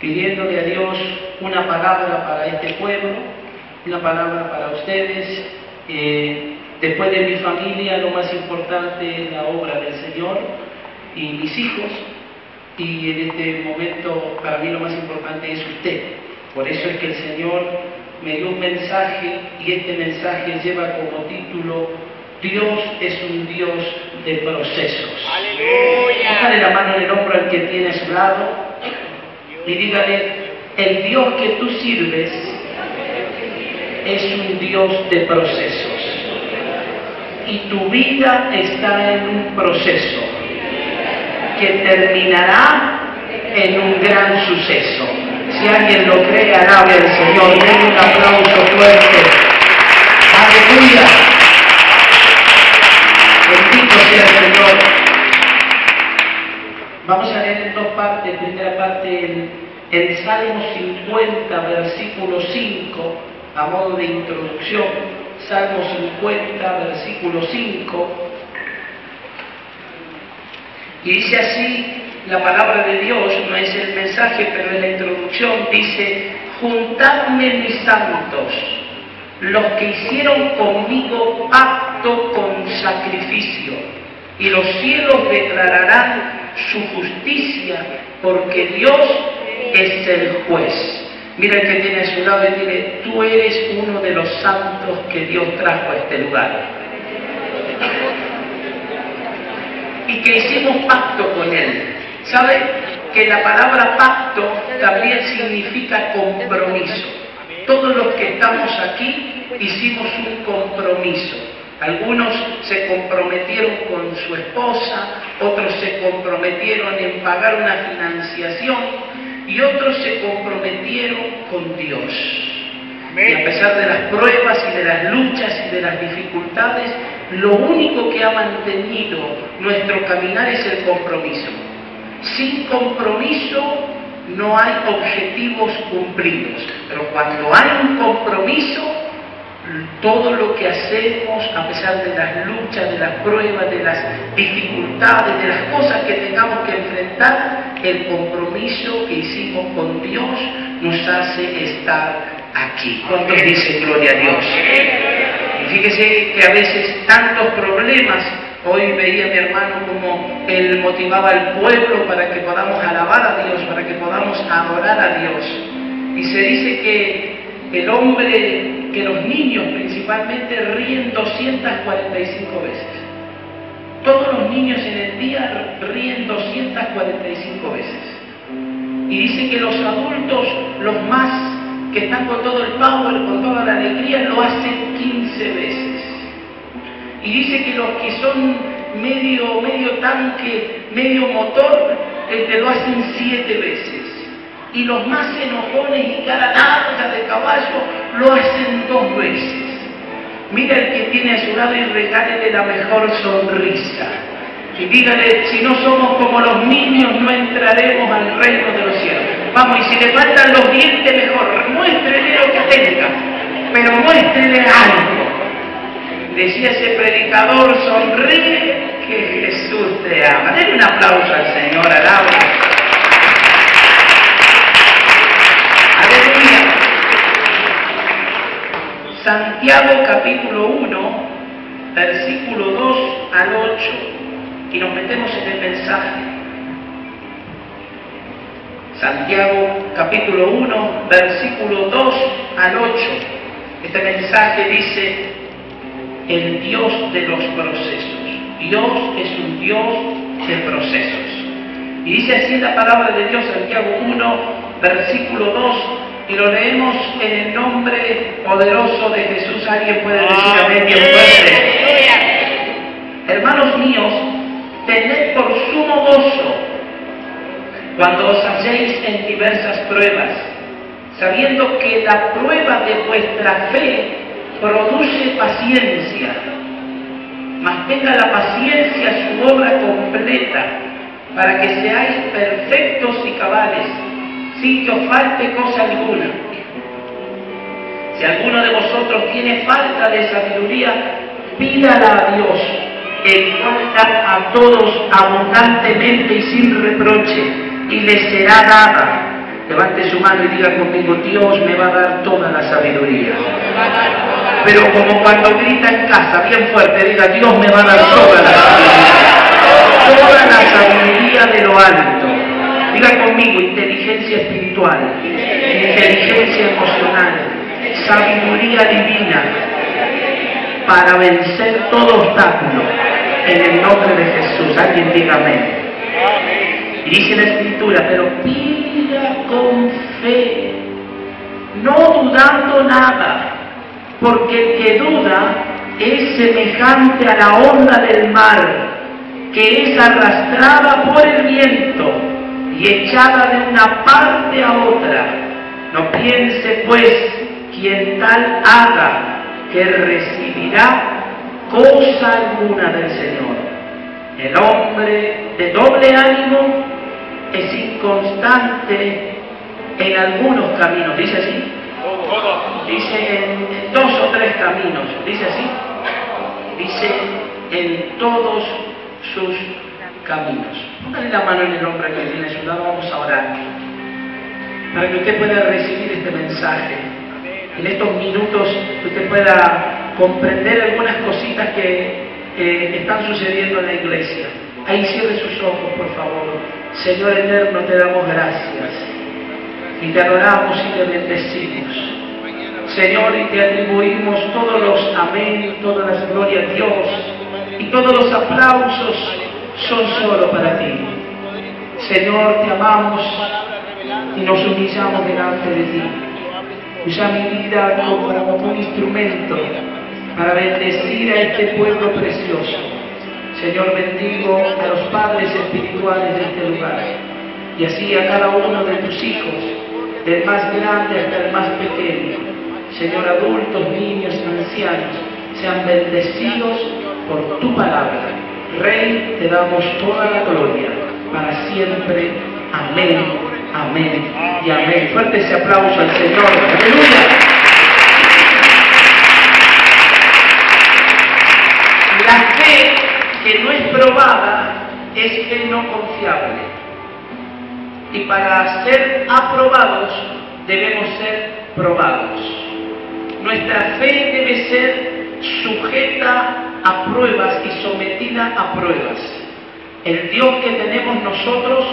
pidiéndole a Dios una palabra para este pueblo, una palabra para ustedes. Eh, después de mi familia, lo más importante es la obra del Señor y mis hijos. Y en este momento, para mí lo más importante es usted. Por eso es que el Señor me dio un mensaje y este mensaje lleva como título Dios es un Dios de procesos. Aleluya. Póngale la mano en el hombro al que tiene a su lado y dígale, el Dios que tú sirves es un Dios de procesos. Y tu vida está en un proceso que terminará en un gran suceso. Si alguien lo cree, alabe al Señor. Denle un aplauso fuerte. Aleluya. Bendito sea el Señor. Vamos a leer en dos partes. Primera parte en, Salmo 50, versículo 5, a modo de introducción. Salmo 50, versículo 5. Y dice así la palabra de Dios, no es el mensaje, pero en la introducción dice, juntadme mis santos, los que hicieron conmigo pacto con sacrificio, y los cielos declararán su justicia, porque Dios es el juez. Mira el que tiene a su lado y dile, tú eres uno de los santos que Dios trajo a este lugar. Y que hicimos pacto con Él. ¿Sabe? Que la palabra pacto también significa compromiso. Todos los que estamos aquí hicimos un compromiso. Algunos se comprometieron con su esposa, otros se comprometieron en pagar una financiación y otros se comprometieron con Dios. Y a pesar de las pruebas y de las luchas y de las dificultades, lo único que ha mantenido nuestro caminar es el compromiso. Sin compromiso no hay objetivos cumplidos, pero cuando hay un compromiso, todo lo que hacemos, a pesar de las luchas, de las pruebas, de las dificultades, de las cosas que tengamos que enfrentar, el compromiso que hicimos con Dios nos hace estar aquí. ¿Cuántos dicen gloria a Dios? Y fíjese que a veces tantos problemas, hoy veía a mi hermano como él motivaba al pueblo para que podamos alabar a Dios, para que podamos adorar a Dios. Y se dice que el hombre, que los niños principalmente ríen 245 veces. Todos los niños en el día ríen 245 veces. Y dice que los adultos, los más que están con todo el power, con toda la alegría, lo hacen 15 veces. Y dice que los que son medio, medio tanque, medio motor, este, lo hacen 7 veces. Y los más enojones y cara larga de caballo lo hacen dos veces. Mira el que tiene a su lado y regálele la mejor sonrisa. Y dígale, si no somos como los niños, no entraremos al reino de los cielos. Vamos, y si le faltan los dientes, mejor, muéstrele lo que tenga, pero muéstrele algo. Decía ese predicador, sonríe que Jesús te ama. Denle un aplauso al Señor, alaba. Santiago capítulo 1, versículo 2 al 8, y nos metemos en el mensaje. Santiago capítulo 1, versículo 2 al 8. Este mensaje dice, el Dios de los procesos. Dios es un Dios de procesos. Y dice así la palabra de Dios, Santiago 1, versículo 2, y lo leemos en el nombre poderoso de Jesús. Alguien puede decir amén bien fuerte. Hermanos míos, tened por sumo gozo cuando os halléis en diversas pruebas, sabiendo que la prueba de vuestra fe produce paciencia, mas tenga la paciencia su obra completa, para que seáis perfectos y cabales, sin que os falte cosa alguna. Si alguno de vosotros tiene falta de sabiduría, pídala a Dios, el cual a todos abundantemente y sin reproche, y le será dada. Levante su mano y diga conmigo, Dios me va a dar toda la sabiduría. Pero como cuando grita en casa, bien fuerte, diga, Dios me va a dar toda la sabiduría. Toda la sabiduría de lo alto. Diga conmigo, inteligencia espiritual, inteligencia emocional, sabiduría divina para vencer todo obstáculo en el nombre de Jesús. Alguien diga amén. Y dice la escritura, pero pida con fe, no dudando nada, porque el que duda es semejante a la onda del mar, que es arrastrada por el viento y echada de una parte a otra. No piense pues quien tal haga que recibirá cosa alguna del Señor. El hombre de doble ánimo es inconstante en algunos caminos, dice así. Dice en, dos o tres caminos, dice así. Dice en todos sus caminos. Póngale la mano en el hombre que tiene a su lado, vamos a orar. Para que usted pueda recibir este mensaje. En estos minutos usted pueda comprender algunas cositas que están sucediendo en la iglesia. Ahí cierre sus ojos, por favor. Señor eterno, te damos gracias. Y te adoramos y te bendecimos. Señor, y te atribuimos todos los amén, todas las glorias a Dios. Y todos los aplausos son solo para ti. Señor, te amamos y nos humillamos delante de ti. Usa mi vida como un instrumento para bendecir a este pueblo precioso. Señor, bendigo a los padres espirituales de este lugar y así a cada uno de tus hijos, del más grande hasta el más pequeño. Señor, adultos, niños, ancianos, sean bendecidos por tu palabra. Rey, te damos toda la gloria para siempre. Amén, amén y amén. Fuerte ese aplauso al Señor. Aleluya. La fe que no es probada es fe no confiable. Y para ser aprobados debemos ser probados. Nuestra fe debe ser sujeta a pruebas y sometida a pruebas. El Dios que tenemos nosotros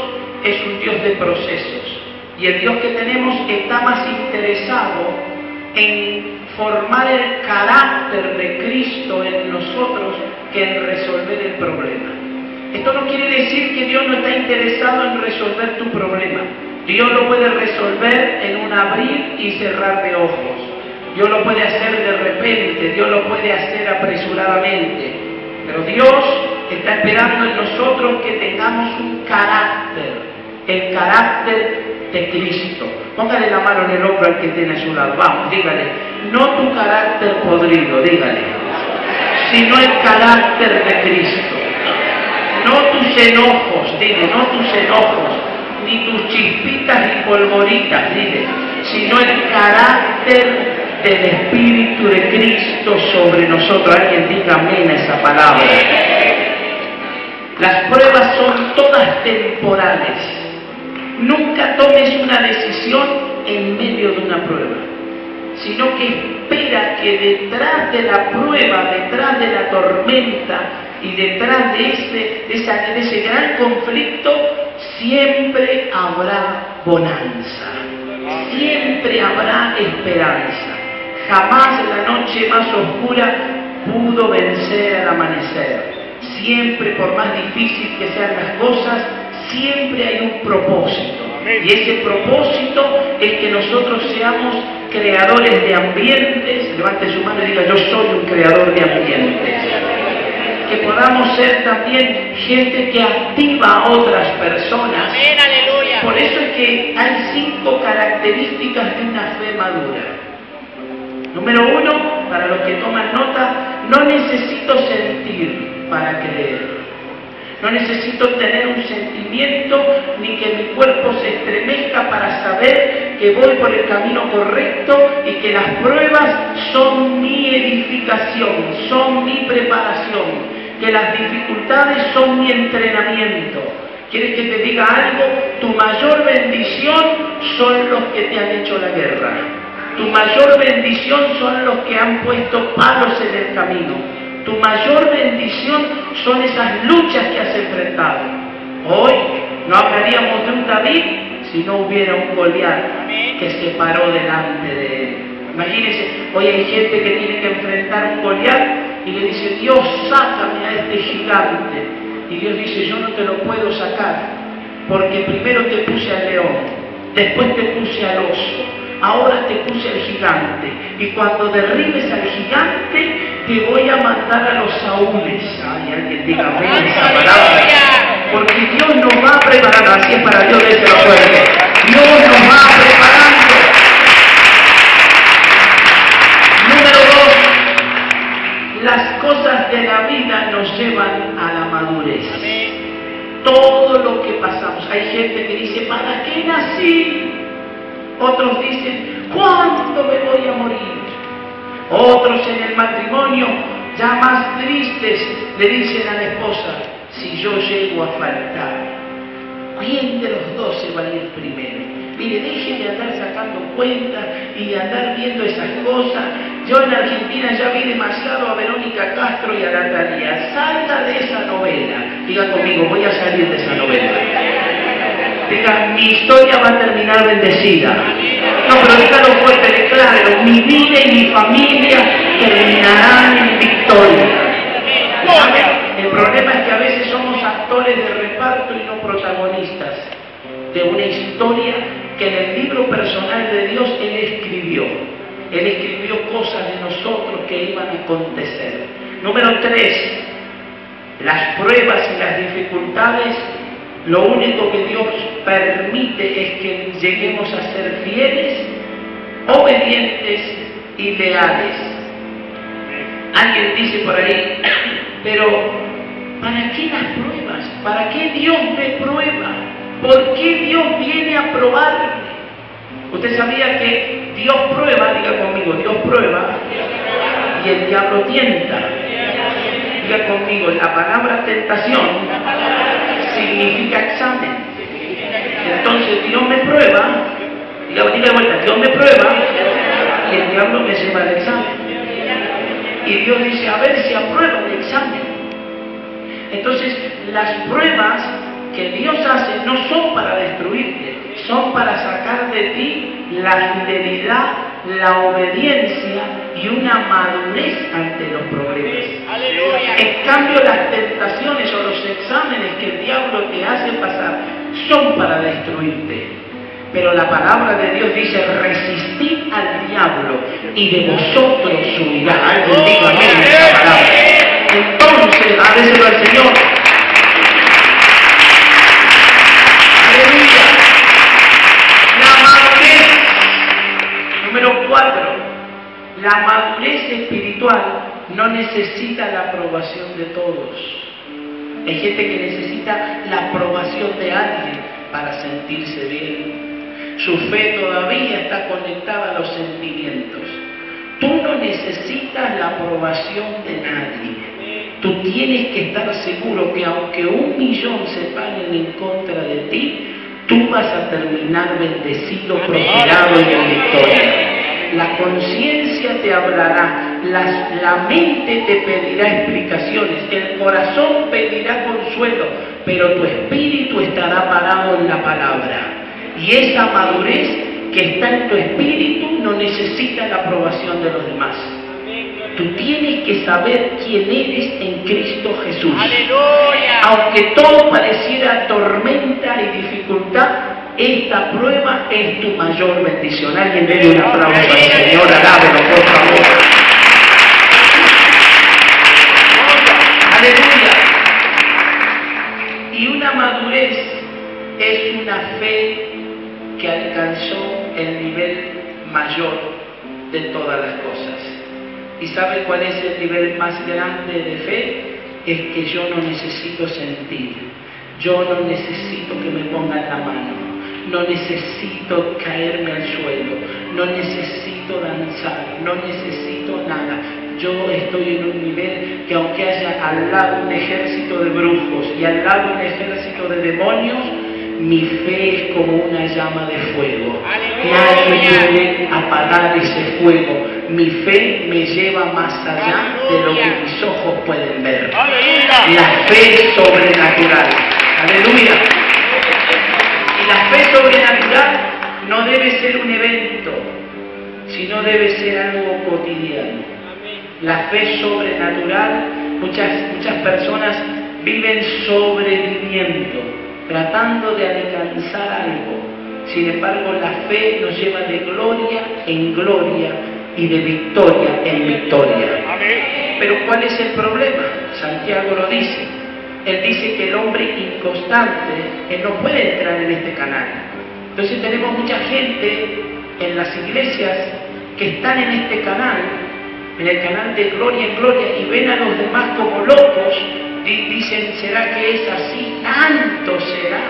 es un Dios de procesos. Y el Dios que tenemos está más interesado en formar el carácter de Cristo en nosotros que en resolver el problema. Esto no quiere decir que Dios no está interesado en resolver tu problema. Dios lo puede resolver en un abrir y cerrar de ojos. Dios lo puede hacer de repente, Dios lo puede hacer apresuradamente. Pero Dios está esperando en nosotros que tengamos un carácter, el carácter de Cristo. Póngale la mano en el hombro al que tiene a su lado. Vamos, dígale, no tu carácter podrido, dígale, sino el carácter de Cristo. No tus enojos, dile, no tus enojos, ni tus chispitas y polvoritas, dile, sino el carácter del Espíritu de Cristo sobre nosotros. Alguien diga amén a esa palabra. Las pruebas son todas temporales. Nunca tomes una decisión en medio de una prueba, sino que espera que detrás de la prueba, detrás de la tormenta y detrás de ese, de ese gran conflicto, siempre habrá bonanza, siempre habrá esperanza. Jamás la noche más oscura pudo vencer al amanecer. Siempre, por más difícil que sean las cosas, siempre hay un propósito. Y ese propósito es que nosotros seamos creadores de ambientes. Levante su mano y diga, yo soy un creador de ambientes. Que podamos ser también gente que activa a otras personas. Por eso es que hay cinco características de una fe madura. Número uno, para los que toman nota, no necesito sentir para creer. No necesito tener un sentimiento ni que mi cuerpo se estremezca para saber que voy por el camino correcto y que las pruebas son mi edificación, son mi preparación, que las dificultades son mi entrenamiento. ¿Quieres que te diga algo? Tu mayor bendición son los que te han hecho la guerra. Tu mayor bendición son los que han puesto palos en el camino. Tu mayor bendición son esas luchas que has enfrentado. Hoy no hablaríamos de un David si no hubiera un Goliat que se paró delante de él. Imagínense, hoy hay gente que tiene que enfrentar un Goliat y le dice, Dios, sácame a este gigante. Y Dios dice, yo no te lo puedo sacar, porque primero te puse al león, después te puse al oso, ahora te puse al gigante. Y cuando derribes al gigante, te voy a mandar a los saúles. Ay, alguien diga esa palabra. Porque Dios nos va preparando, así es para Dios, desde lo fuerte. Dios nos va preparando. Las cosas de la vida nos llevan a la madurez. Todo lo que pasamos. Hay gente que dice, ¿para qué nací? Otros dicen, ¿cuándo me voy a morir? Otros en el matrimonio, ya más tristes, le dicen a la esposa, si yo llego a faltar, ¿quién de los dos se va a ir primero? Mire, deje de andar sacando cuentas y de andar viendo esas cosas. Yo en Argentina ya vi demasiado a Verónica Castro y a Natalia. Salga de esa novela. Diga conmigo, voy a salir de esa novela. Diga, mi historia va a terminar bendecida. No, pero dígalo fuerte, declaro, mi vida y mi familia terminarán en victoria. El problema es que a veces somos actores de reparto y no protagonistas de una historia que en el libro personal de Dios Él escribió. Él escribió cosas de nosotros que iban a acontecer. Número tres, las pruebas y las dificultades, lo único que Dios permite es que lleguemos a ser fieles, obedientes y leales. Alguien dice por ahí, pero ¿para qué las pruebas? ¿Para qué Dios me prueba? ¿Por qué Dios viene a probarme? Usted sabía que Dios prueba, diga conmigo, Dios prueba y el diablo tienta. Diga conmigo, la palabra tentación significa examen. Entonces Dios me prueba, diga, diga vuelta, Dios me prueba y el diablo me lleva al examen. Y Dios dice, a ver si aprueba el examen. Entonces, las pruebas que Dios hace no son para destruirte, son para sacar de ti la fidelidad, la obediencia y una madurez ante los problemas. En cambio, las tentaciones o los exámenes que el diablo te hace pasar son para destruirte. Pero la palabra de Dios dice, resistid al diablo y de vosotros. Alguien diga palabra. Entonces, a al Señor, no necesita la aprobación de todos. Hay gente que necesita la aprobación de alguien para sentirse bien. Su fe todavía está conectada a los sentimientos. Tú no necesitas la aprobación de nadie. Tú tienes que estar seguro que aunque un millón se paren en contra de ti, tú vas a terminar bendecido, prosperado y en victoria. La conciencia te hablará, la mente te pedirá explicaciones, el corazón pedirá consuelo, pero tu espíritu estará parado en la palabra. Y esa madurez que está en tu espíritu no necesita la aprobación de los demás. Tú tienes que saber quién eres en Cristo Jesús. Aleluya. Aunque todo pareciera tormenta y dificultad, esta prueba es tu mayor bendición. Alguien debe un aplauso al Señor, alábelo por favor. Aleluya. Y una madurez es una fe que alcanzó el nivel mayor de todas las cosas. ¿Y sabe cuál es el nivel más grande de fe? Es que yo no necesito sentir, yo no necesito que me pongan la mano, no necesito caerme al suelo, no necesito danzar, no necesito nada. Yo estoy en un nivel que aunque haya al lado un ejército de brujos y al lado un ejército de demonios, mi fe es como una llama de fuego. Nadie puede apagar ese fuego. Mi fe me lleva más allá de lo que mis ojos pueden ver. La fe sobrenatural. Aleluya. La fe sobrenatural no debe ser un evento, sino debe ser algo cotidiano. La fe sobrenatural, muchas, muchas personas viven sobreviviendo, tratando de alcanzar algo. Sin embargo, la fe nos lleva de gloria en gloria y de victoria en victoria. Pero ¿cuál es el problema? Santiago lo dice. Él dice que el hombre inconstante, él no puede entrar en este canal. Entonces tenemos mucha gente en las iglesias que están en este canal, en el canal de gloria en gloria, y ven a los demás como locos dicen, ¿será que es así? Tanto será.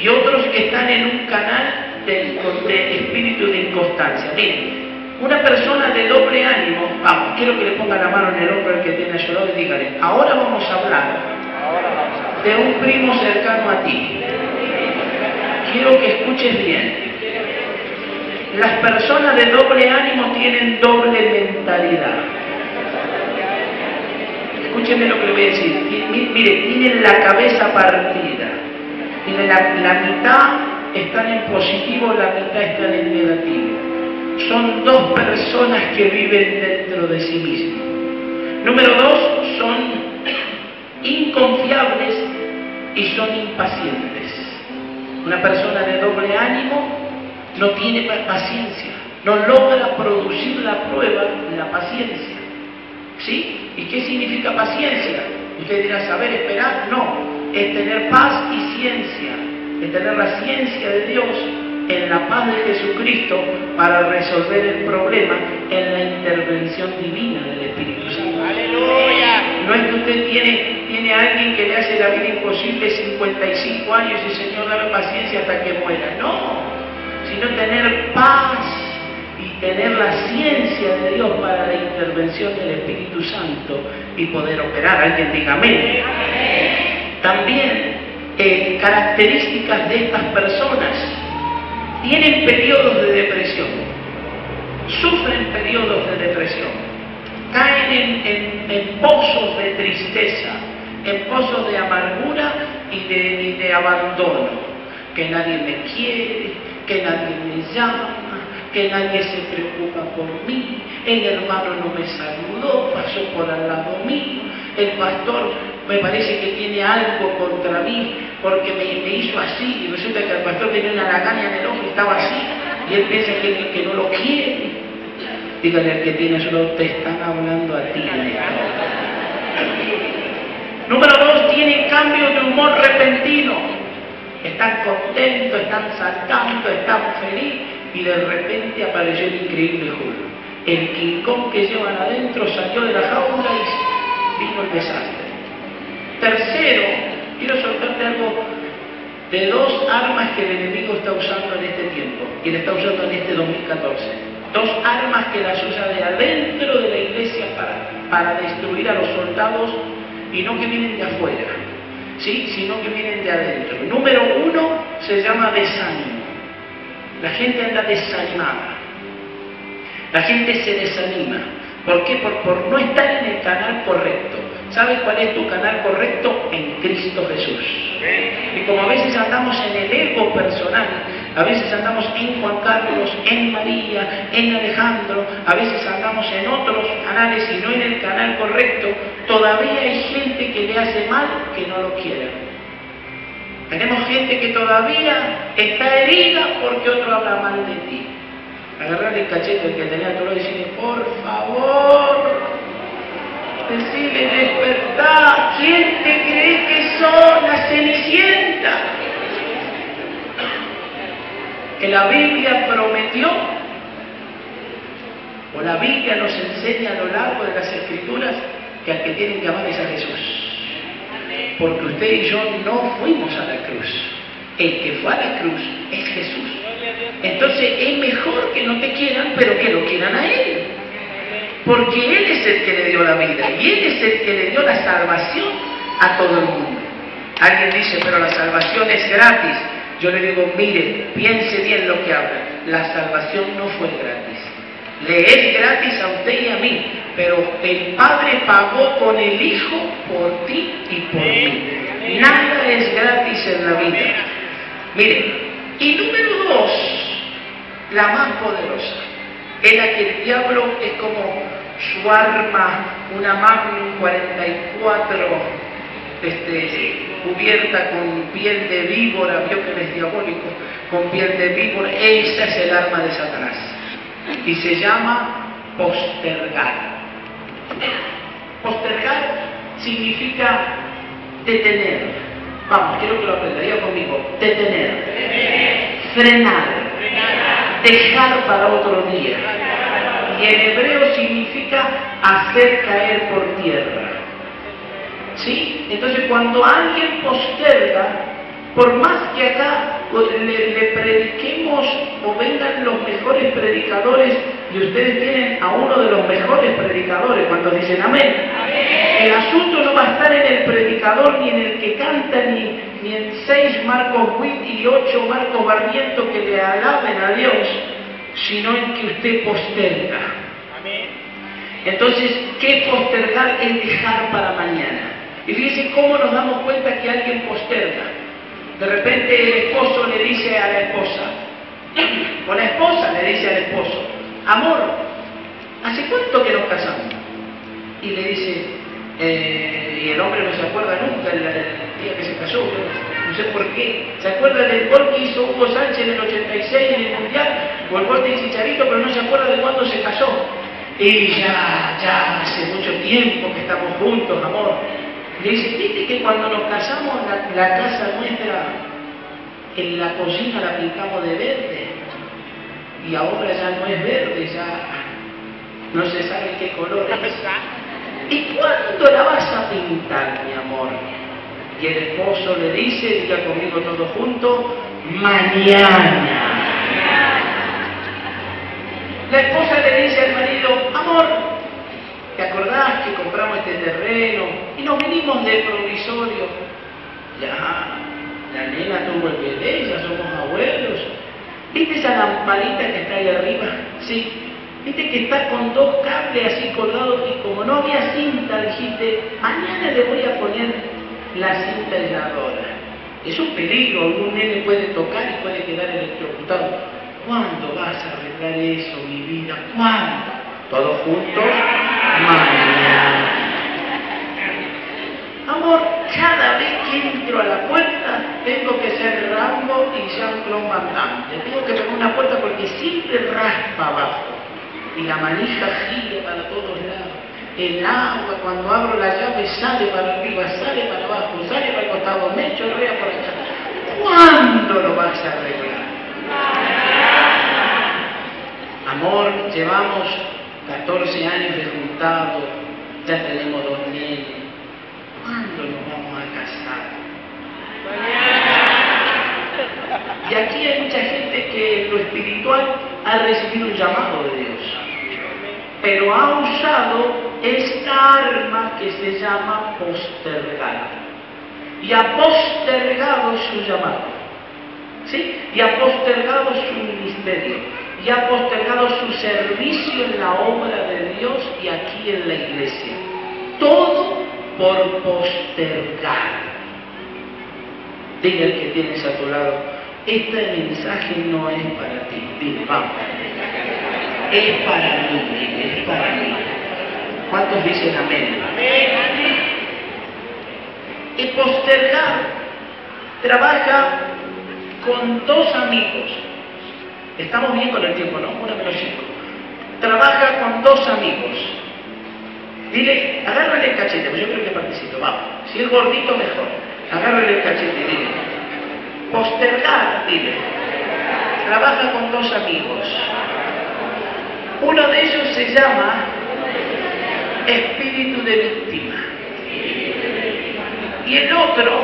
Y otros que están en un canal de, espíritu de inconstancia. Miren, una persona de doble ánimo, quiero que le ponga la mano en el hombro al que tiene llorado y dígale, ahora vamos a hablar de un primo cercano a ti. Quiero que escuches bien. Las personas de doble ánimo tienen doble mentalidad escúcheme lo que le voy a decir. Mire, tienen la cabeza partida. Mire, la, mitad están en positivo, la mitad están en negativo. Son dos personas que viven dentro de sí mismos. Número dos, son inconfiables y son impacientes. Una persona de doble ánimo no tiene paciencia, no logra producir la prueba de la paciencia. ¿Sí? ¿Y qué significa paciencia? Usted dirá, saber esperar. No, es tener paz y ciencia, es tener la ciencia de Dios en la paz de Jesucristo para resolver el problema en la intervención divina del Espíritu Santo. ¡Aleluya! No es que usted tiene, tiene a alguien que le hace la vida imposible 55 años y Señor dame paciencia hasta que muera. No, sino tener paz tener la ciencia de Dios para la intervención del Espíritu Santo y poder operar. Alguien diga amén. También eh, características de estas personas tienen periodos de depresión, sufren periodos de depresión, caen en, pozos de tristeza, en pozos de amargura y de, y de abandono, que nadie me quiere, que nadie me llama, que nadie se preocupa por mí, el hermano no me saludó, pasó por al lado mío, el pastor me parece que tiene algo contra mí porque me, hizo así y resulta que el pastor tenía una lagaña en el ojo y estaba así y él piensa que, que no lo quiere. Dígale al que tiene solo te están hablando a ti. Número dos, tiene cambios de humor repentino. Están contentos, están saltando, están felices y de repente apareció el increíble Julio. El quincón que llevan adentro salió de la jaula y vino el desastre. Tercero, quiero soltarte algo de dos armas que el enemigo está usando en este tiempo y le está usando en este 2014. Dos armas que las usa de adentro de la iglesia para, para destruir a los soldados y no que vienen de afuera, ¿sí? sino que vienen de adentro. Número uno se llama desánimo. La gente anda desanimada. La gente se desanima. ¿Por qué? Por, no estar en el canal correcto. ¿Sabes cuál es tu canal correcto? En Cristo Jesús. Y como a veces andamos en el ego personal, a veces andamos en Juan Carlos, en María, en Alejandro, a veces andamos en otros canales y no en el canal correcto, todavía hay gente que le hace mal que no lo quiera. Tenemos gente que todavía está herida porque otro habla mal de ti. Agarrarle el cachete que tenía tu lado por favor, decirle despertar, ¿quién te cree que son la cenicienta? Que la Biblia prometió, o la Biblia nos enseña a lo largo de las escrituras, que al que tienen que amar es a Jesús porque usted y yo no fuimos a la cruz. El que fue a la cruz es Jesús. Entonces es mejor que no te quieran, pero que lo quieran a Él. Porque Él es el que le dio la vida y Él es el que le dio la salvación a todo el mundo. Alguien dice, pero la salvación es gratis. Yo le digo, mire, piense bien lo que habla. La salvación no fue gratis. Le es gratis a usted y a mí, pero el Padre pagó con el Hijo por ti y por mí. Nada es gratis en la vida. Mire, y número dos, la más poderosa, en la que el diablo es como su arma, una Magnum 44, este, cubierta con piel de víbora, vio que es diabólico, con piel de víbora, esa es el arma de Satanás. Y se llama postergar. Postergar significa detener. Vamos, quiero que lo aprendaría conmigo. Detener. Frenar. Dejar para otro día. Y en hebreo significa hacer caer por tierra. ¿Sí? Entonces cuando alguien posterga, por más que acá le, prediquemos o vengan los mejores predicadores, y ustedes tienen a uno de los mejores predicadores cuando dicen amén. El asunto no va a estar en el predicador, ni en el que canta, ni, ni en seis Marcos Witt y ocho Marcos Barriento que le alaben a Dios, sino en que usted posterga. Entonces, ¿qué postergar es dejar para mañana? Y fíjense cómo nos damos cuenta que alguien posterga. De repente el esposo le dice a la esposa, o la esposa le dice al esposo, amor, ¿hace cuánto que nos casamos? Y le dice, eh, y el hombre no se acuerda nunca del día que se casó, no sé por qué. ¿Se acuerda del gol que hizo Hugo Sánchez en el 86 en el Mundial? O el gol de Chicharito, pero no se acuerda de cuándo se casó. Y ya, ya hace mucho tiempo que estamos juntos, amor. Le dice, viste que cuando nos casamos la, casa nuestra, en la cocina la pintamos de verde y ahora ya no es verde, ya no se sabe qué color es. ¿Y cuándo la vas a pintar, mi amor? Y el esposo le dice, diga conmigo todo junto, mañana. La esposa le dice al marido, amor, ¿te acordás que compramos este terreno y nos vinimos de provisorio? Ya, la nena tuvo el bebé, ya somos abuelos. ¿Viste esa lamparita que está ahí arriba? Sí. ¿Viste que está con dos cables así había cinta, dijiste, mañana le voy a poner la cinta aisladora. Es un peligro, algún nene puede tocar y puede quedar electrocutado. ¿Cuándo vas a arreglar eso, mi vida? ¿Cuándo? ¿Todos juntos? Mañana. Amor, cada vez que entro a la puerta tengo que ser Rambo y Jean-Claude Van Tengo que pegar una puerta porque siempre raspa abajo. Y la manija gira para todos. El agua, cuando abro la llave, sale para arriba, sale para abajo, sale para el costado, me chorrea por allá. ¿Cuándo lo vas a arreglar? Amor, llevamos 14 años de juntado, ya tenemos dos niños. ¿Cuándo nos vamos a casar? Y aquí hay mucha gente que lo espiritual ha recibido un llamado de Dios, pero ha usado esta arma que se llama postergar. Y ha postergado su llamado. ¿Sí? Y ha postergado su ministerio. Y ha postergado su servicio en la obra de Dios y aquí en la iglesia. Todo por postergar. Diga el que tienes a tu lado, este mensaje no es para ti. Dile, vamos. Es para mí, es para mí. ¿Cuántos dicen amén? Y postergar trabaja con dos amigos. Estamos bien con el tiempo, ¿no? Una menos cinco. Trabaja con dos amigos. Dile, agárrale el cachete, pues yo creo que participo, vamos. Si es gordito, mejor. Agárrale el cachete, dile. Postergar, dile. Trabaja con dos amigos. Uno de ellos se llama espíritu de víctima. Y el otro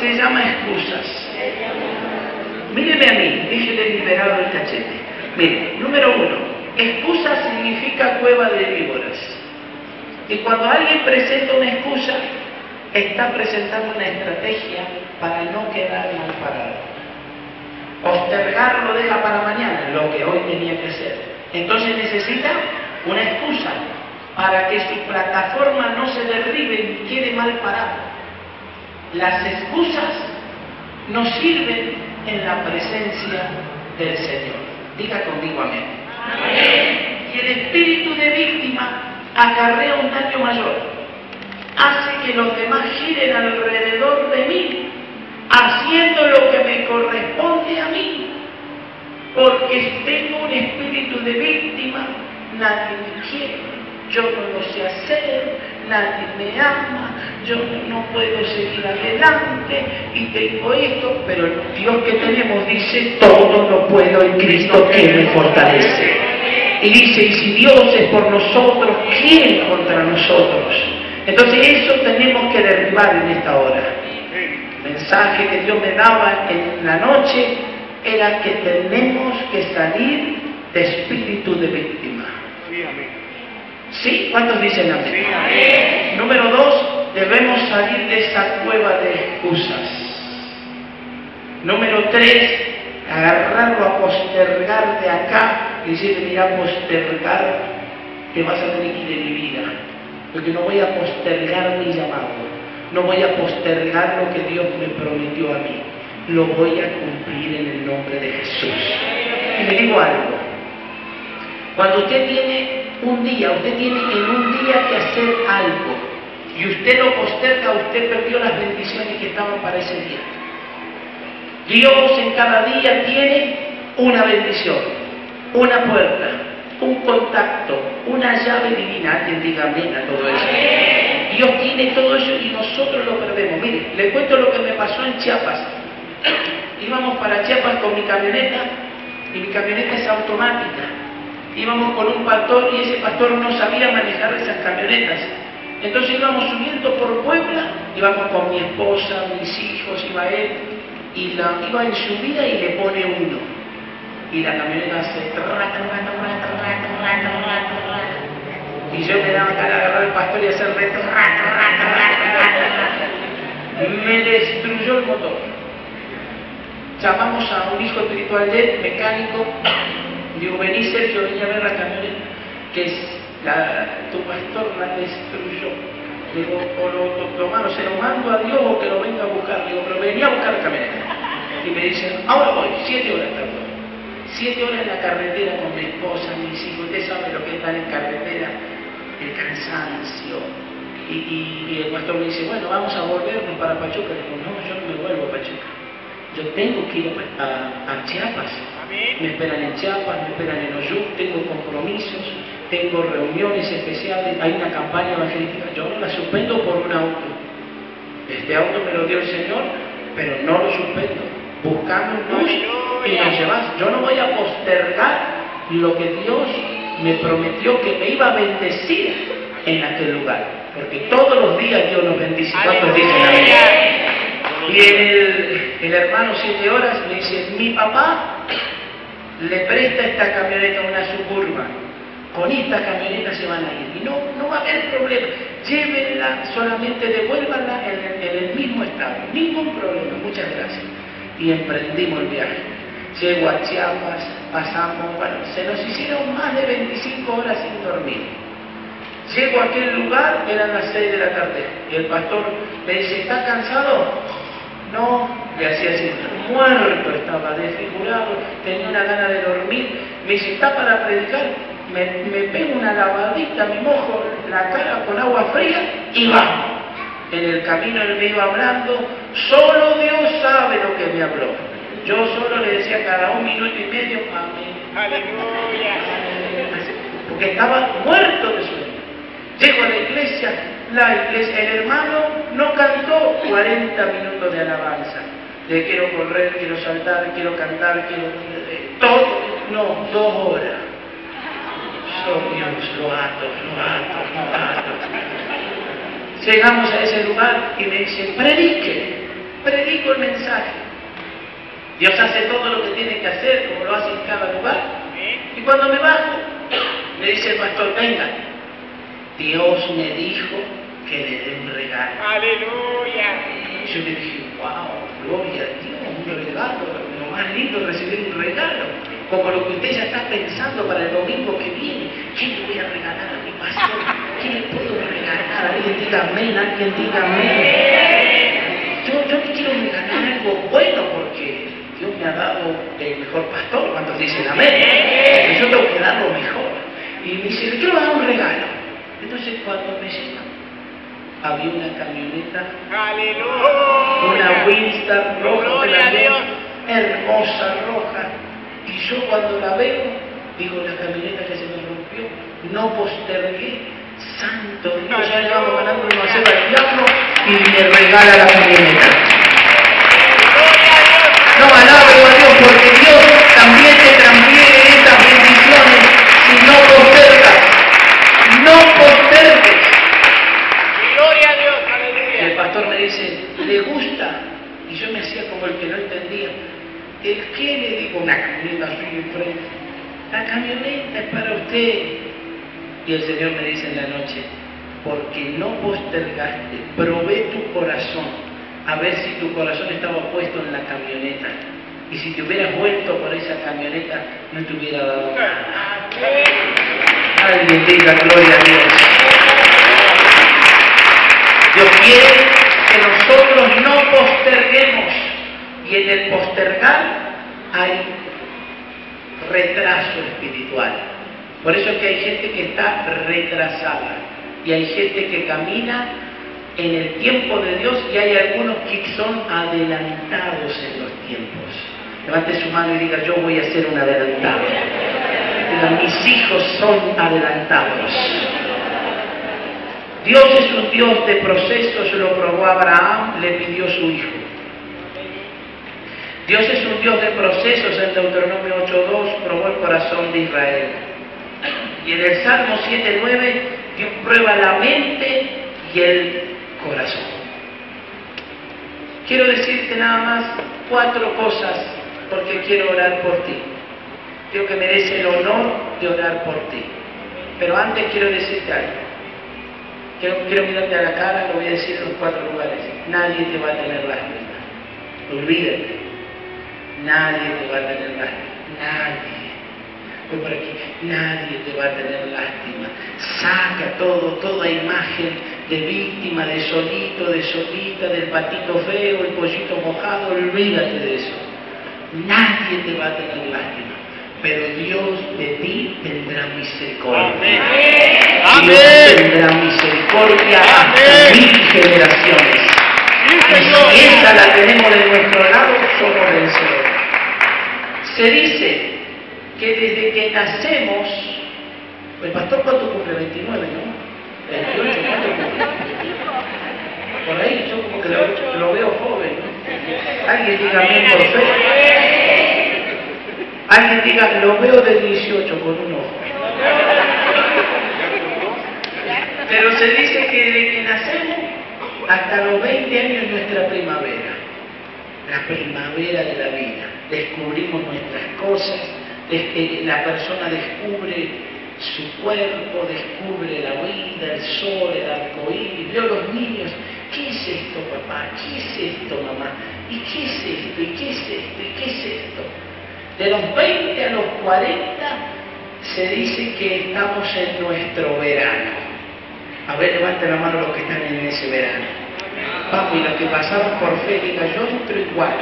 se llama excusas. Míreme a mí, déjele liberado el cachete. Mire, número uno, excusa significa cueva de víboras. Y cuando alguien presenta una excusa, está presentando una estrategia para no quedar mal parado. Postergarlo deja para mañana, lo que hoy tenía que hacer. Entonces necesita una excusa para que su plataforma no se derribe y quede mal parado. Las excusas no sirven en la presencia del Señor. Diga conmigo amén. amén. Y el espíritu de víctima acarrea un daño mayor. Hace que los demás giren alrededor de mí, haciendo lo que me corresponde a mí. Porque tengo un espíritu de víctima, nadie me quiere, yo no lo sé hacer, nadie me ama, yo no puedo seguir adelante y tengo esto, pero el Dios que tenemos dice, todo lo puedo en Cristo que me fortalece. Y dice, y si Dios es por nosotros, ¿quién contra nosotros? Entonces eso tenemos que derribar en esta hora. El mensaje que Dios me daba en la noche era que tenemos que salir de espíritu de víctima. ¿Sí? ¿Cuántos dicen amén? Número dos, debemos salir de esa cueva de excusas. Número tres, agarrarlo a postergar de acá y decirle, mira, postergar, te vas a tener que ir de mi vida, porque no voy a postergar mi llamado, no voy a postergar lo que Dios me prometió a mí, lo voy a cumplir en el nombre de Jesús. Y le digo algo, cuando usted tiene un día, usted tiene en un día que hacer algo, y usted lo posterga, usted perdió las bendiciones que estaban para ese día. Dios en cada día tiene una bendición una puerta, un contacto, una llave divina. Alguien diga amén a todo eso. Dios tiene todo eso y nosotros lo perdemos. Mire, le cuento lo que me pasó en Chiapas. Íbamos para Chiapas con mi camioneta y mi camioneta es automática. Íbamos con un pastor y ese pastor no sabía manejar esas camionetas. Entonces íbamos subiendo por Puebla, íbamos con mi esposa, mis hijos, iba él, y la, iba en subida y le pone uno y la camioneta hace y yo me daba cara a agarrar el pastor y hacer me destruyó el motor llamamos a un hijo espiritual de mecánico digo vení Sergio vení a ver que es la, tu pastor la destruyó digo o lo, lo, se lo mando a Dios o que lo venga a buscar digo pero venía a buscar la camioneta y me dicen ahora voy, siete horas tarde Siete horas en la carretera con mi esposa, mis hijos, usted sabe lo que es estar en carretera, el cansancio. Y, el pastor me dice, bueno, vamos a volvernos para Pachuca. Digo, no, yo no me vuelvo a Pachuca. Yo tengo que ir a, Chiapas. Me esperan en Chiapas, me esperan en Oyú, tengo compromisos, tengo reuniones especiales, hay una campaña evangelística. Yo no la suspendo por un auto. Este auto me lo dio el Señor, pero no lo suspendo buscando un bus y nos llevas. Yo no voy a postergar lo que Dios me prometió que me iba a bendecir en aquel lugar. Porque todos los días Dios nos bendice. ¿Cuántos dicen Y el, hermano siete horas me dice, mi papá le presta esta camioneta a una suburba. Con esta camioneta se van a ir. Y no, no va a haber problema. Llévenla, solamente devuélvanla en, en el mismo estado. Ningún problema. Muchas gracias y emprendimos el viaje. Llego a Chiapas, pasamos, bueno, se nos hicieron más de 25 horas sin dormir. Llego a aquel lugar, eran las 6 de la tarde, y el pastor me dice, ¿está cansado? No, le hacía así, muerto estaba, desfigurado, tenía una gana de dormir. Me dice, ¿está para predicar? Me, me pego una lavadita, me mojo la cara con agua fría y vamos en el camino él me iba hablando, solo Dios sabe lo que me habló. Yo solo le decía cada un minuto y medio, amén. Aleluya. Porque estaba muerto de sueño. Llego a la iglesia, la iglesia, el hermano no cantó 40 minutos de alabanza. De quiero correr, quiero saltar, quiero cantar, quiero... todo, no, dos horas. Dios, lo ato, lo ato, lo ato. Llegamos a ese lugar y me dice, predique, predico el mensaje. Dios hace todo lo que tiene que hacer, como lo hace en cada lugar. Y cuando me bajo, me dice el pastor, venga, Dios me dijo que le dé un regalo. Aleluya. Yo le dije, wow, gloria a Dios, un regalo, lo más lindo es recibir un regalo. Como lo que usted ya está pensando para el domingo que viene. ¿Qué le voy a regalar a mi pastor? ¿Qué le puedo regalar? Alguien diga amén, alguien diga amén. Yo, yo le quiero regalar algo bueno porque Dios me ha dado el mejor pastor cuando dicen amén. Yo tengo que dar lo mejor. Y me dice, le quiero dar un regalo. Entonces cuando me llega, había una camioneta Aleluya. una Winston roja, Gloria a grande, Dios. hermosa, roja. Y yo cuando la veo, digo, la camioneta que se me rompió, no postergué, santo Dios, ya le vamos ganando una ceba al diablo y me regala la camioneta. ¿El qué? Le digo, una camioneta enfrente. La camioneta es para usted. Y el Señor me dice en la noche, porque no postergaste, probé tu corazón, a ver si tu corazón estaba puesto en la camioneta. Y si te hubieras vuelto por esa camioneta, no te hubiera dado nada. Alguien diga gloria a Dios. Dios quiere que nosotros no posterguemos y en el postergar hay retraso espiritual. Por eso es que hay gente que está retrasada y hay gente que camina en el tiempo de Dios y hay algunos que son adelantados en los tiempos. Levante su mano y diga, yo voy a ser un adelantado. Diga, mis hijos son adelantados. Dios es un Dios de procesos, lo probó Abraham, le pidió su hijo. Dios es un Dios de procesos, en Deuteronomio 8.2 probó el corazón de Israel. Y en el Salmo 7.9 Dios prueba la mente y el corazón. Quiero decirte nada más cuatro cosas porque quiero orar por ti. Dios que merece el honor de orar por ti. Pero antes quiero decirte algo. Quiero, mirarte a la cara, lo voy a decir en los cuatro lugares. Nadie te va a tener lástima. Olvídate. Nadie te va a tener lástima. Nadie. Voy por aquí. Nadie te va a tener lástima. Saca todo, toda imagen de víctima, de solito, de solita, del patito feo, el pollito mojado. Olvídate de eso. Nadie te va a tener lástima. Pero Dios de ti tendrá misericordia. Amén. Dios tendrá misericordia Amén. mil generaciones. Y si esta la tenemos de nuestro lado, somos vencedores. Se dice que desde que nacemos, el pastor cuánto cumple, 29, ¿no? 28, ¿cuánto cumple? Por ahí yo como que lo, lo veo joven, ¿no? Alguien diga amén por fe. Alguien diga, lo veo de 18 con un ojo. Pero se dice que desde que nacemos hasta los 20 años es nuestra primavera. La primavera de la vida. Descubrimos nuestras cosas, desde la persona descubre su cuerpo, descubre la vida, el sol, el arcoíris. Veo los niños, ¿qué es esto papá? ¿Qué es esto mamá? ¿Y qué es esto? ¿Y qué es esto? ¿Y qué es esto? De los 20 a los 40 se dice que estamos en nuestro verano. A ver, levanten la mano los que están en ese verano. Vamos, y los que pasaron por fe, diga, yo entro igual.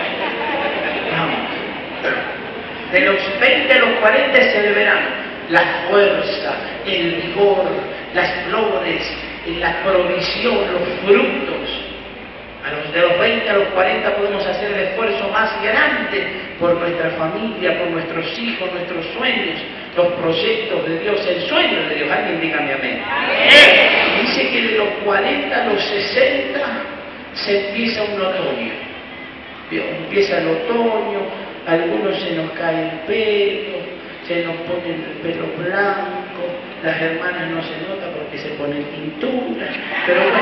De los 20 a los 40 es el verano. La fuerza, el vigor, las flores, la provisión, los frutos. A los, de los 20 a los 40 podemos hacer el esfuerzo más grande por nuestra familia, por nuestros hijos, nuestros sueños, los proyectos de Dios, el sueño de Dios. Alguien dígame amén. Dice que de los 40 a los 60 se empieza un otoño. Empieza el otoño, a algunos se nos cae el pelo, se nos pone el pelo blanco, las hermanas no se nota porque se ponen pintura, pero bueno,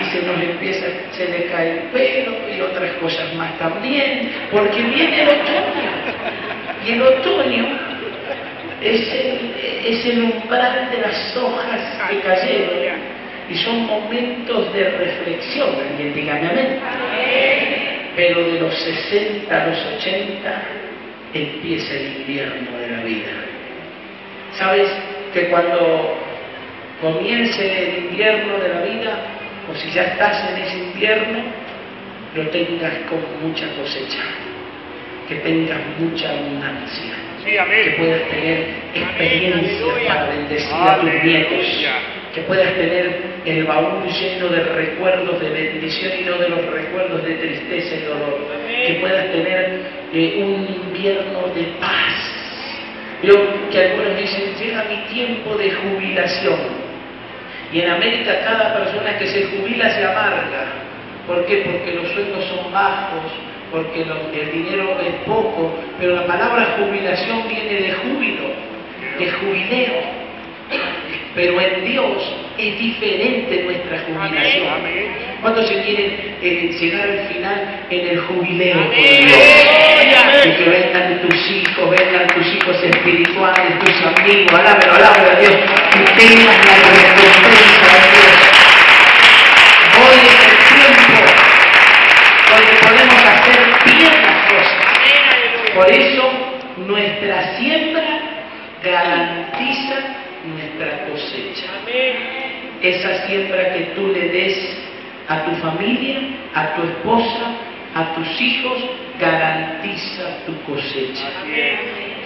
y se nos empieza, se le cae el pelo y otras cosas más también, porque viene el otoño. Y el otoño es el, es el umbral de las hojas que cayeron y son momentos de reflexión, alguien dígame amén. Pero de los 60 a los 80 empieza el invierno de la vida. ¿Sabes que cuando comience el invierno de la vida, o si ya estás en ese invierno, lo tengas con mucha cosecha, que tengas mucha abundancia, Sí, que puedas tener experiencias para bendecir a tus nietos, que puedas tener el baúl lleno de recuerdos de bendición y no de los recuerdos de tristeza y dolor, que puedas tener eh, un invierno de paz. Veo que algunos dicen, llega mi tiempo de jubilación. Y en América cada persona que se jubila se amarga. ¿Por qué? Porque los sueldos son bajos, porque el dinero es poco, pero la palabra jubilación viene de júbilo, de jubileo. Pero en Dios es diferente nuestra jubilación. ¿Cuántos se quieren eh, llegar al final en el jubileo con. Dios? Y que vengan tus hijos, vengan tus hijos espirituales, tus amigos, alábalo, alábalo a Dios, que tengan la recompensa de Dios. Hoy es el tiempo donde podemos hacer bien las cosas. Amén, aleluya. Por eso nuestra siembra garantiza nuestra cosecha. Esa siembra que tú le des a tu familia, a tu esposa, a tus hijos, garantiza tu cosecha.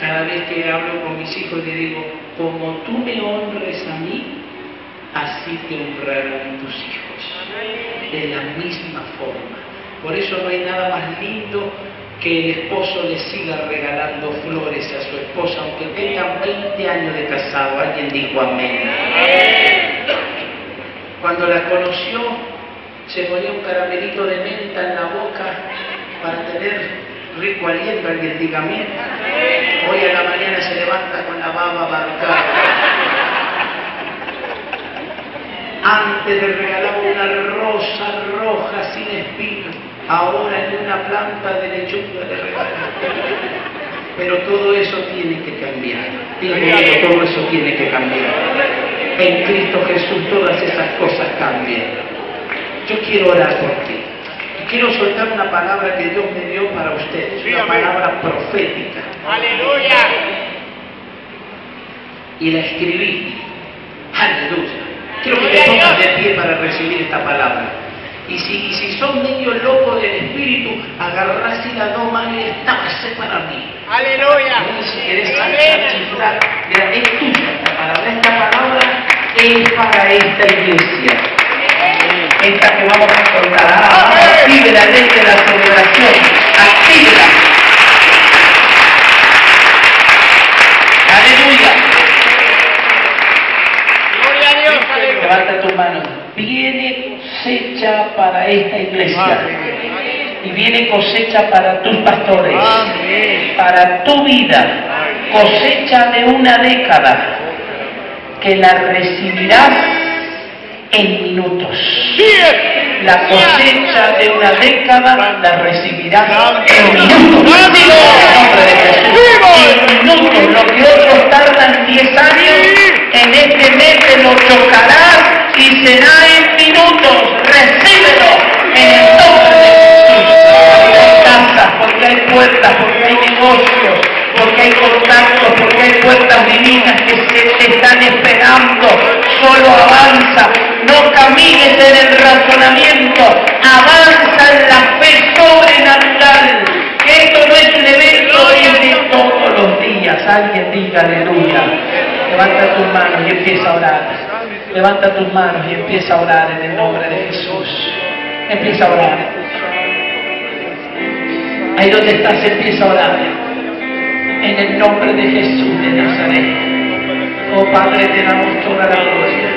Cada vez que hablo con mis hijos le digo, como tú me honres a mí, así te honrarán tus hijos. De la misma forma. Por eso no hay nada más lindo que el esposo le siga regalando flores a su esposa, aunque tengan 20 años de casado. Alguien dijo amén. Cuando la conoció, se ponía un caramelito de menta en la boca para tener rico aliento. Alguien diga amén. Hoy a la mañana se levanta con la baba marcada. Antes le regalaba una rosa roja sin espinas, ahora en una planta de lechuga le regala. Pero todo eso tiene que cambiar. Todo eso tiene que cambiar. En Cristo Jesús todas esas cosas cambian. Yo quiero orar por ti. Y quiero soltar una palabra que Dios me dio para ustedes, una palabra profética. Aleluya. y la escribí. Aleluya. Quiero que te pongas de pie para recibir esta palabra. Y si, y si son medio locos del espíritu, agarrás y la doma y para mí. Aleluya. Y si chiflar, mira, es tuya esta palabra. Esta palabra es para esta iglesia. Esta que vamos a. Ah, Amén. active la ley de la celebración. Actívala. Aleluya. Gloria a Dios. Levanta tu mano. Viene cosecha para esta iglesia. Y viene cosecha para tus pastores. Para tu vida. Cosecha de una década. Que la recibirás en minutos. La cosecha de una década la recibirás en minutos. ¡Rápido! En el nombre de Jesús. ¡Vivo! En minutos. Lo que otros tardan 10 años, en este mes te lo chocarás y será en minutos. Recíbelo en el nombre de Jesús. Hay casas, porque hay puertas, porque hay negocios, porque hay contactos, porque hay puertas divinas que se te están esperando. Solo avanza, no camines en el razonamiento, avanza en la fe sobrenatural. Que esto no es un evento, es de todos los días. Alguien diga aleluya. Levanta tus manos y empieza a orar. Levanta tus manos y empieza a orar en el nombre de Jesús. Empieza a orar. Ahí donde estás, empieza a orar. En el nombre de Jesús de Nazaret. Oh Padre, te damos toda la gloria.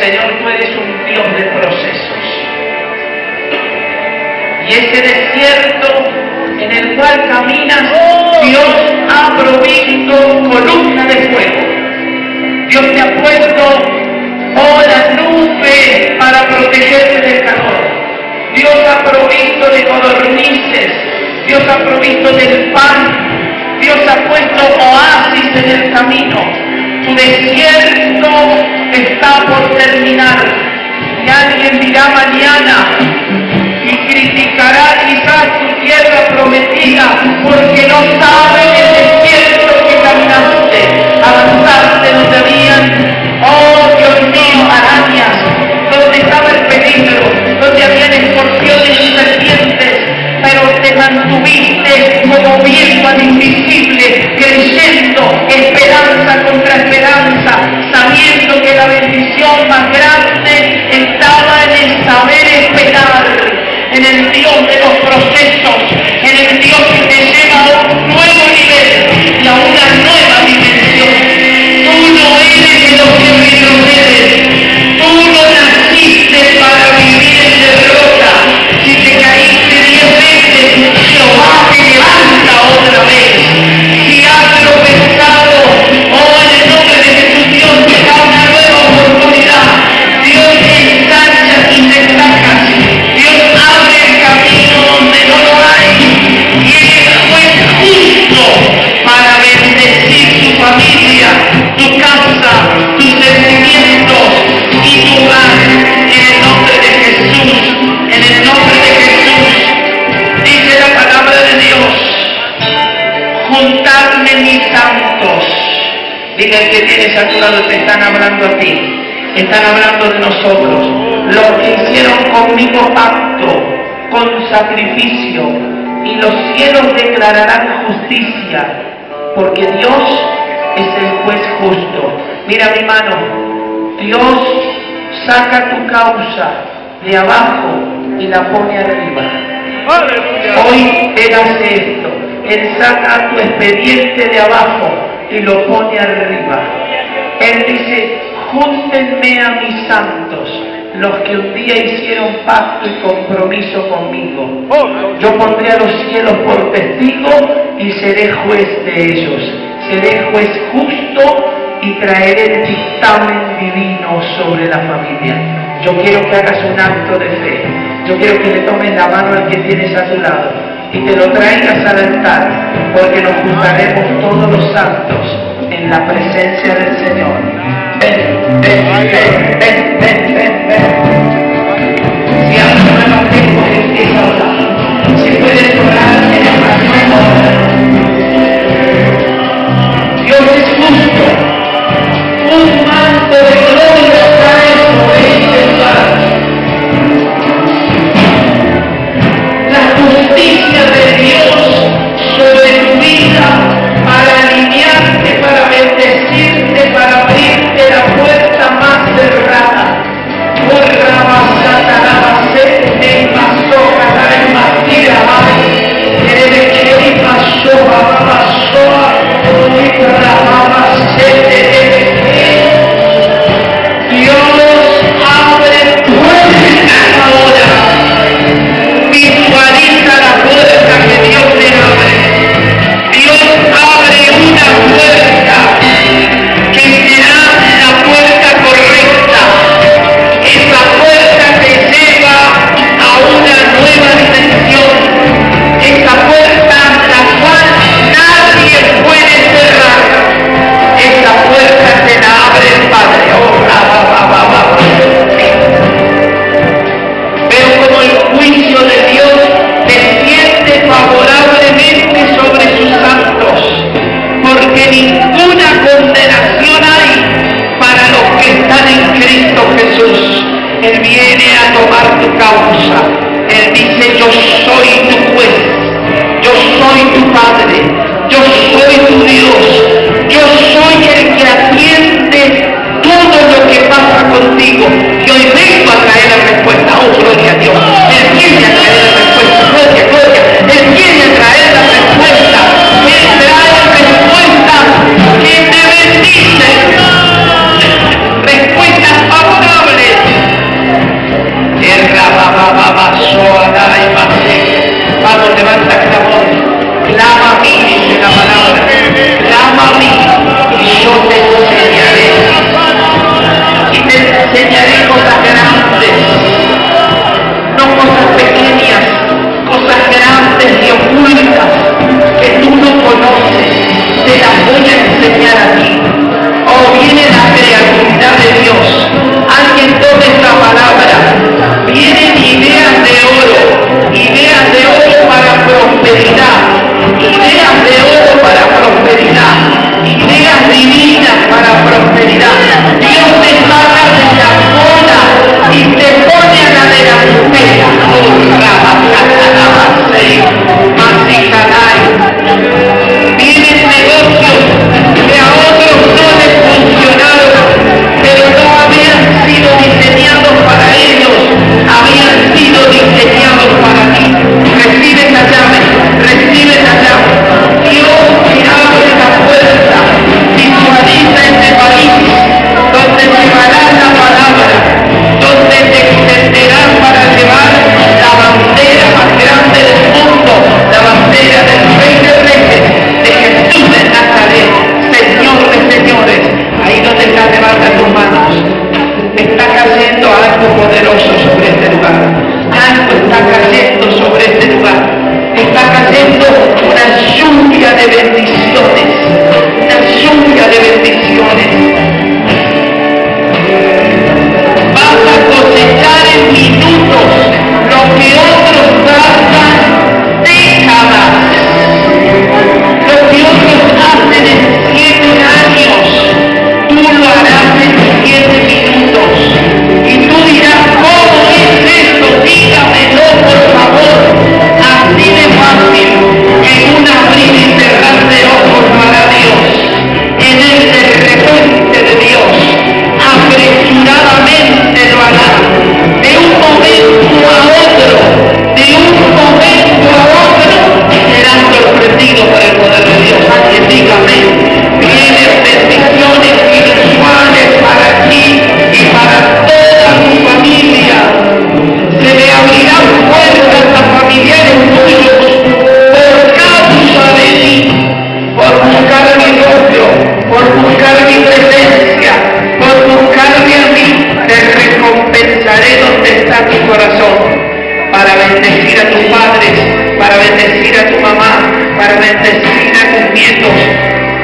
Señor, tú eres un Dios de procesos. Y ese desierto en el cual caminas, Dios ha provisto columna de fuego. Dios te ha puesto, protegerse del calor. Dios ha provisto de codornices, Dios ha provisto del pan, Dios ha puesto oasis en el camino. Tu desierto está por terminar. Y alguien dirá mañana y criticará quizás tu tierra prometida porque no sabe invisible, creyendo esperanza contra esperanza, sabiendo que la bendición más grande estaba en el saber esperar, en el Dios de los procesos, en el Dios que te lleva a un nuevo nivel y a una nueva dimensión. Tú no eres de los que retrocedes, tú no naciste para vivir en derrota. Tu familia, tu casa, tus sentimientos y tu hogar. En el nombre de Jesús, Dile al que tienes a tu lado, te están hablando a ti, están hablando de nosotros, los que hicieron conmigo pacto, con sacrificio, y los cielos declararán justicia, porque Dios es el juez justo. Mira mi mano, Dios saca tu causa de abajo y la pone arriba. Hoy Él hace esto. Él saca tu expediente de abajo y lo pone arriba. Él dice, júntenme a mis santos, los que un día hicieron pacto y compromiso conmigo. Yo pondré a los cielos por testigo y seré juez de ellos. Seré juez justo y traeré el dictamen divino sobre la familia. Yo quiero que hagas un acto de fe. Yo quiero que le tomes la mano al que tienes a tu lado y te lo traigas al altar, porque nos juntaremos todos los santos en la presencia del Señor. Ven, ven, ven, ven, ven, ven, ven. Si hablas nuevas lenguas, empieza a orar. Si puedes orar,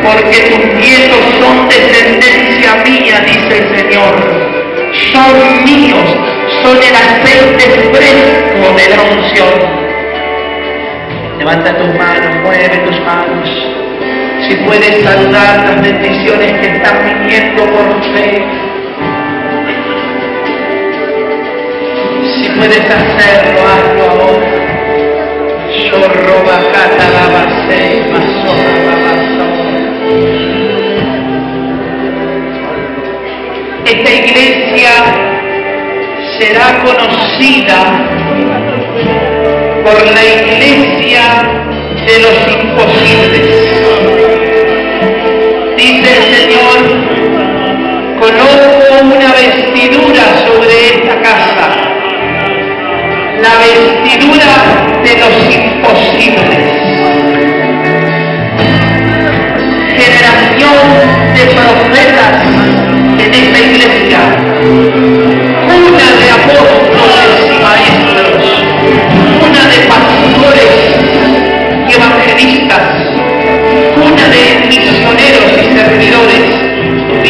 porque tus nietos son descendencia mía, dice el Señor. Son míos, son el aceite fresco de la unción. Levanta tus manos, mueve tus manos. Si puedes saludar las bendiciones que están viniendo por fe. Si puedes hacerlo. será conocida por la iglesia de los imposibles. Dice el Señor, coloco una vestidura sobre esta casa, la vestidura de los imposibles. Generación de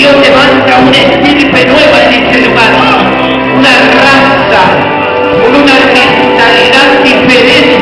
Dios levanta una estirpe nueva en este lugar, una raza, con una mentalidad diferente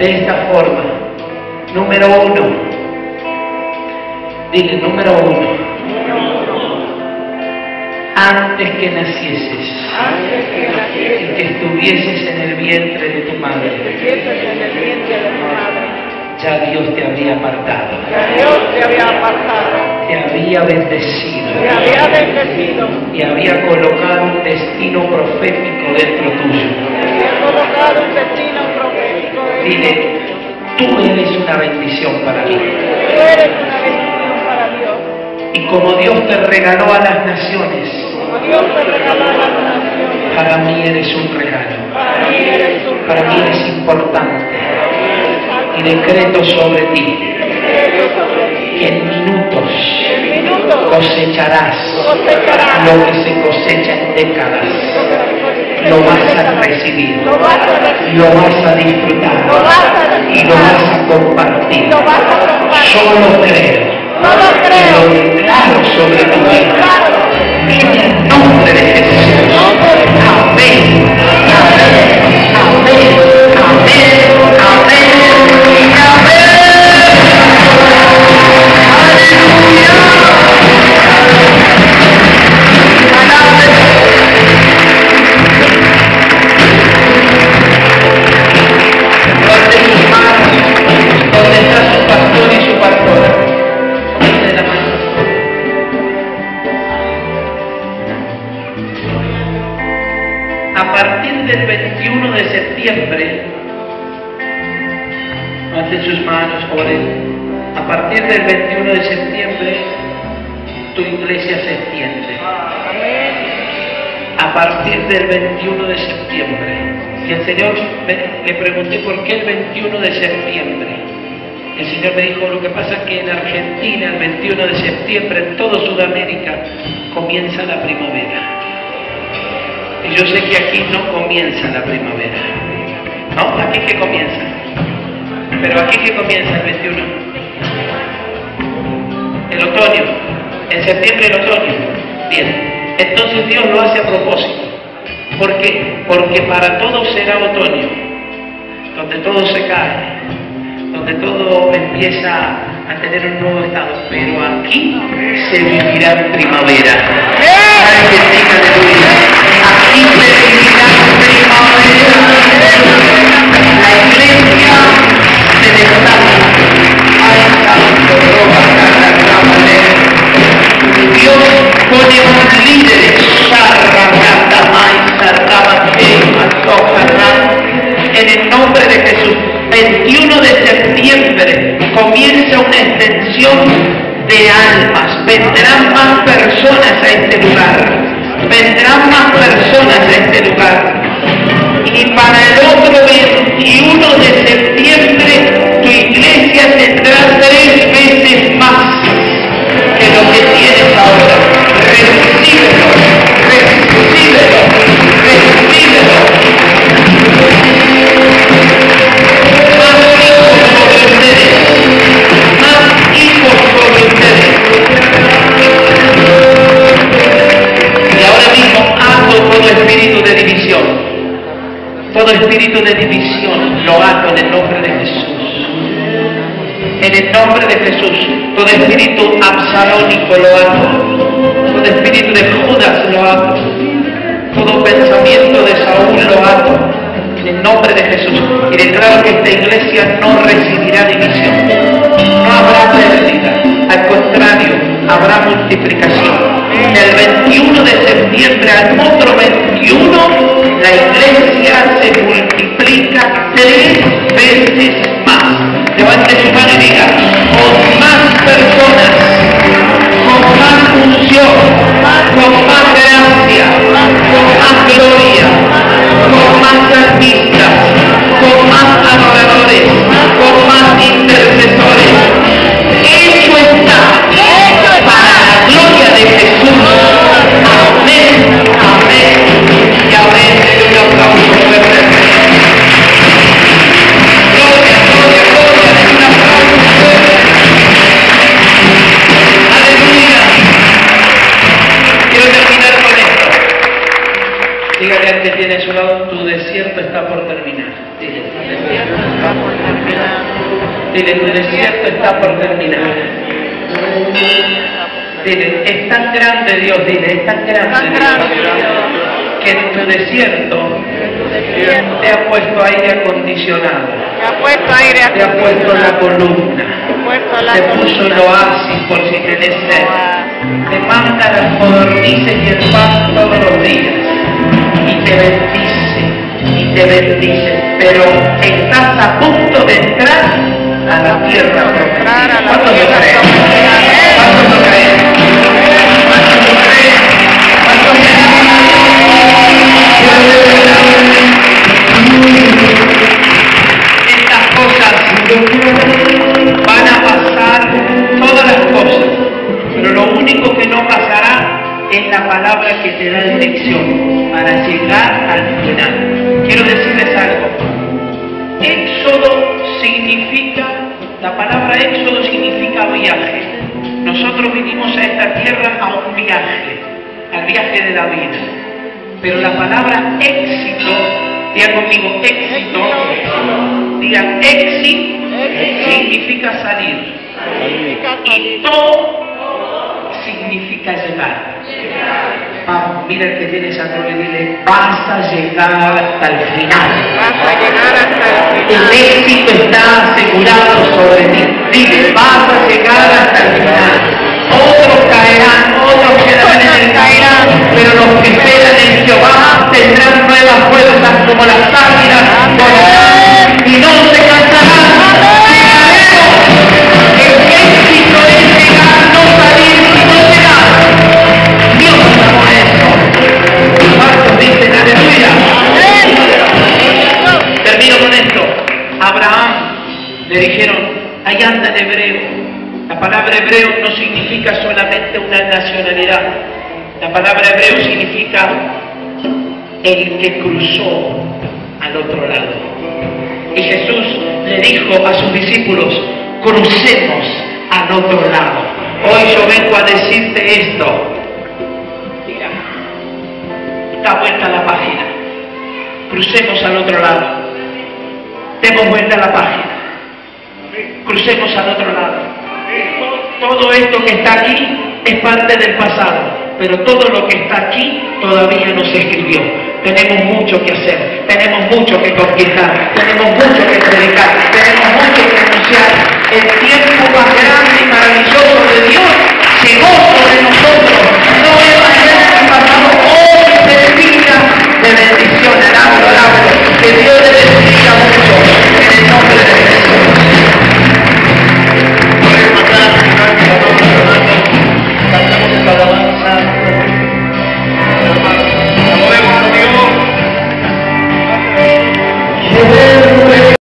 de esta forma. Número uno. Dile, número uno. Antes que nacieses. Y que estuvieses en el vientre de tu madre, ya Dios te había apartado, Dios te había apartado, te había bendecido. Te había bendecido, y había colocado un destino profético Dile, tú eres una bendición para mí. Y como Dios te regaló a las naciones, para mí eres un regalo. para mí eres importante. Y decreto sobre ti que en minutos cosecharás lo que se cosecha en décadas. Lo vas a recibir, Lo vas a disfrutar y lo vas a compartir. Solo creo, lo creo. declaro sobre tu vida. En el nombre de Jesús. Amén. Amén. Amén. Amén. Amén. Le pregunté por qué el 21 de septiembre. El Señor me dijo, lo que pasa es que en Argentina el 21 de septiembre, en toda Sudamérica, comienza la primavera. Y yo sé que aquí no comienza la primavera. ¿No? Aquí que comienza. Pero aquí que comienza el 21. El otoño. En septiembre el otoño. Bien. Entonces Dios lo hace a propósito. ¿Por qué? Porque para todos será otoño. Donde todo se cae. Donde todo empieza a tener un nuevo estado. Pero aquí se vivirá primavera. Aquí se vivirá primavera. La iglesia se desata. Dios pone unos líderes. Sarra, tema, soja, rata. En nombre de Jesús. 21 de septiembre comienza una extensión de almas. Vendrán más personas a este lugar. Vendrán más personas a este lugar. Y para el otro 21 de septiembre, tu iglesia tendrá tres veces más que lo que tienes ahora. Recíbelo, recíbelo. Espíritu de división lo ato en el nombre de Jesús. En el nombre de Jesús, todo espíritu absalónico lo ato. Todo espíritu de Judas lo ato. Todo pensamiento de Saúl lo ato. En el nombre de Jesús. Y declaro que esta iglesia no recibirá división. No habrá pérdida. Al contrario, habrá multiplicación. El 21 de septiembre al otro 21, la iglesia se multiplica tres veces más. Levante su mano y diga, con más personas, con más unción, con más gracia, con más gloria, con más artistas, Dios, dile, es tan grande, Dios, que en tu desierto te ha puesto aire acondicionado, Te ha puesto aire te ha puesto la columna, Te puso el oasis por si tenés sed, te manda las codornices y el pan todos los días. Y te bendice y te bendice, pero estás a punto de entrar a la tierra prometida. la ¿Cuántos lo lo creen? La palabra que te da dirección para llegar al final. Quiero decirles algo. Éxodo significa, la palabra éxodo significa viaje. Nosotros vinimos a esta tierra a un viaje, al viaje de la vida. Pero la palabra éxito, diga conmigo, éxito, diga éxito, significa salir. Y todo significa llegar. Mira el que tiene esa y dile, vas a llegar hasta el final. Vas a llegar hasta el El final. éxito está asegurado sobre ti. Dile, vas a llegar hasta el final. Otros caerán, otros quedarán en el camino, pero los que esperan en Jehová tendrán nuevas fuerzas como las águilas y no se cansarán. Le dijeron, ahí anda el hebreo. La palabra hebreo no significa solamente una nacionalidad. La palabra hebreo significa el que cruzó al otro lado. Y Jesús le dijo a sus discípulos, crucemos al otro lado. Hoy yo vengo a decirte esto. Mira, da vuelta la página. Crucemos al otro lado. Demos vuelta la página. Crucemos al otro lado. Todo esto que está aquí es parte del pasado, pero todo lo que está aquí todavía no se escribió. Tenemos mucho que hacer, tenemos mucho que conquistar, tenemos mucho que predicar, tenemos mucho que anunciar. El tiempo más grande y maravilloso de Dios llegó sobre nosotros.